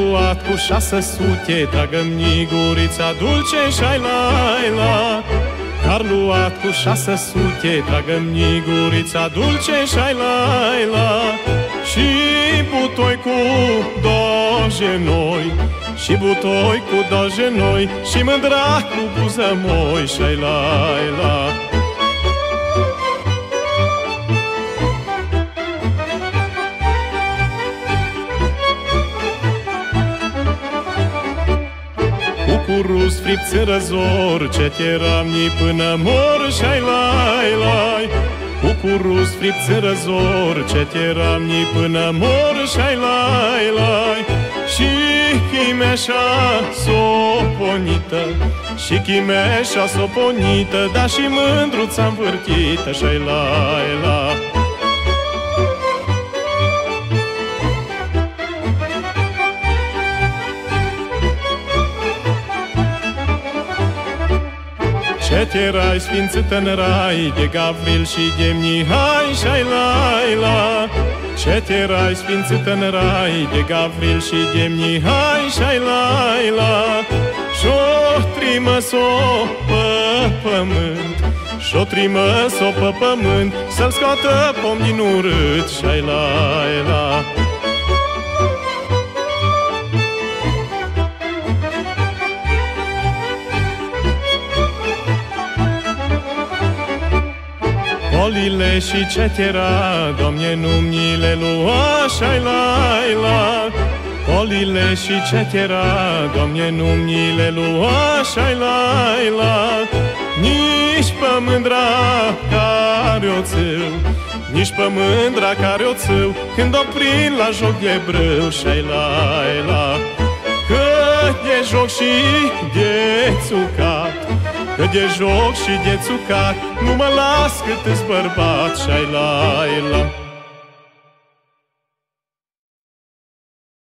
luat cu șase sute, dragă gurița dulce și-ai la la. Dar luat cu șase sute, dragă gurița dulce și-ai la la. Și butoi cu doje noi Și butoi cu doje noi Și mândra cu buză moi și-ai la la curus fript în răzor, ce te ramni până mor și-ai lai lai. Cu curus fript în răzor, ce te ramni până mor și-ai lai lai. Și chimeșa soponită, și chimeșa soponită, da și mândruța învârtită și-ai lai lai. Ce te rai sfințită în rai De Gavril și de Mihai și-ai lai la. Ce te rai sfințită în rai De Gavril și de Mihai și-ai lai la. Și-o trimă s-o pe pământ Și-o trimă s-o pe pământ Să-l scoată pom din urât și-ai lai la Olile și cetera, Doamne, numnile lua și la la Olile și cetera, Doamne, numnile lua și la la Nici pe mândra care o țâu, nici pe mândra care o țâu, Când o prind la joc de brâu și la la Că de joc și de țucat Că de joc și de țucat Nu mă las cât bărbat și-ai la, la